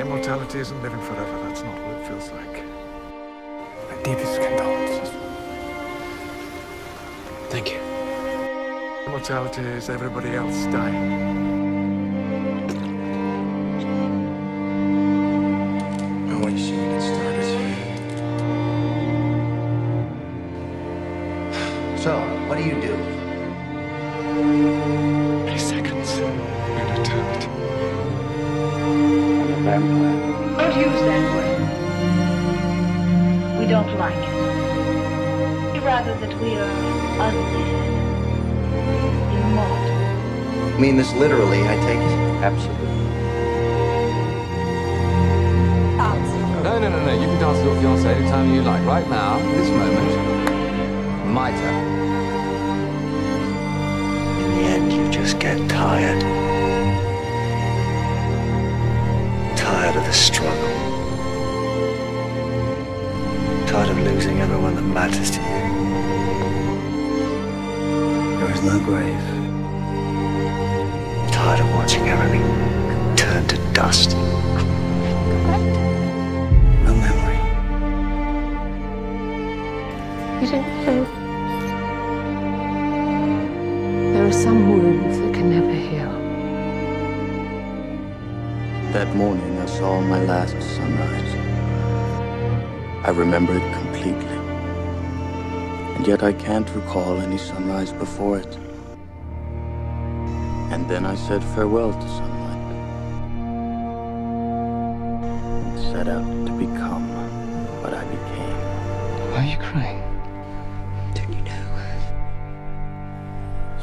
Immortality isn't living forever. That's not what it feels like. My deepest condolences. Thank you. Immortality is everybody else dying. I want you to get started. So, what do you do? Many seconds in eternity. Don't like it. Rather that we are undead. Immortal. You mean this literally, I take it? Absolutely. No, no, no, no. You can dance with your fiancée anytime you like. Right now, this moment, my turn. In the end, you just get tired. Tired of the struggle. Of losing everyone that matters to you. There is no grave. I'm Tired of watching everything turn to dust. No memory. You don't know. There are some wounds that can never heal. That morning, I saw my last sunrise. I remember it completely. And yet I can't recall any sunrise before it. And then I said farewell to sunlight. And set out to become what I became. Why are you crying? Don't you know?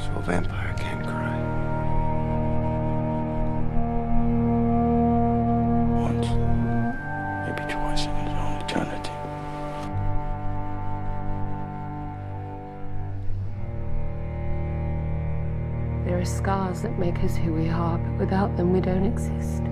So a vampire can't cry. Scars that make us who we are, but without them we don't exist.